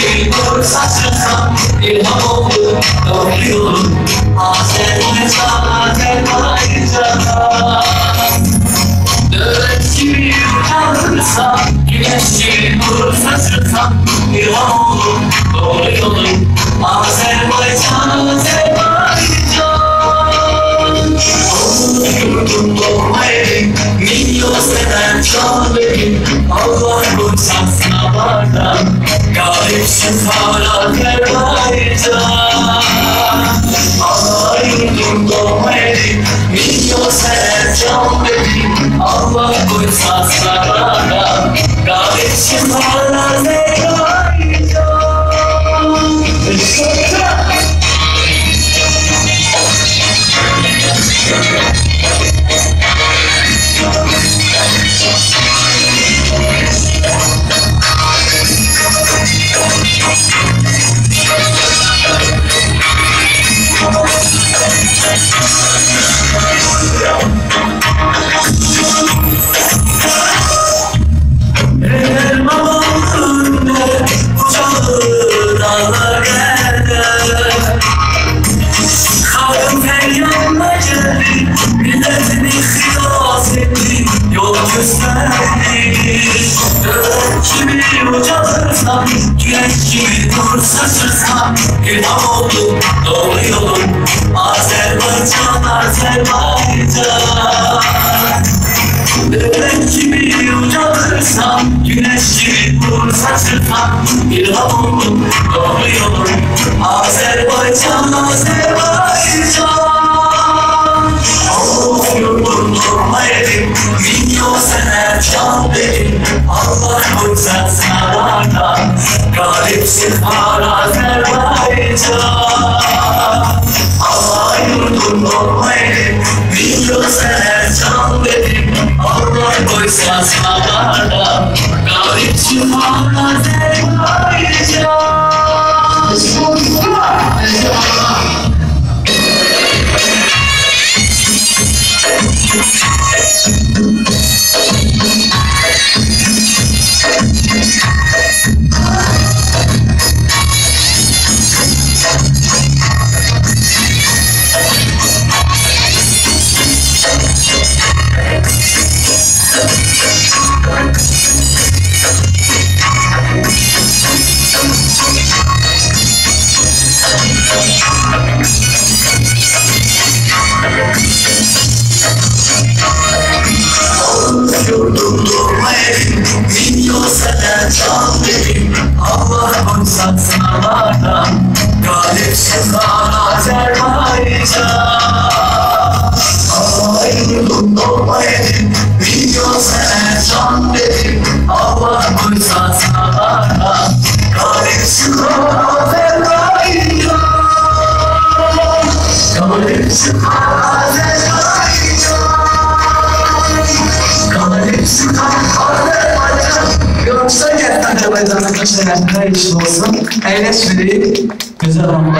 Gibi nur saçırsam İlham olur doğru yolum Azerbaycan Azerbaycan Dört gibi uyanırsam Güneş gibi nur saçırsam Bir olur doğru yolum Azerbaycan, Azerbaycan Yurdum doğma evim Milyon senen can benim Allah koysan sınavlardan Galipsin hala Azerbaycan Allah Gibi uçalırsam Güneş gibi nur saçırsam İlham oldu doğru yolum Azerbaycan, Azerbaycan Bebek gibi uyanırsam Güneş gibi nur saçırsam İlham oldum doğru yolum Azerbaycan, Azerbaycan Galipsin hala Azerbaycan Allah yurdum evim Milyon sene can benim Allah koysa sınavlardan Galipsin hala Azerbaycan sene can benim Allah koysa sınavlardan Galipsin kan Azerbaycan Ay yurdum durma evim Milyon sene can benim Allah koysa sınavlardan Galipsin kan Azerbaycan Galipsin kan Azerbaycan Galipsin kan Azerbaycan Yoksa gel Azerbaycan'a kaç sene olsun. Eğleş biri. Güzel anlar.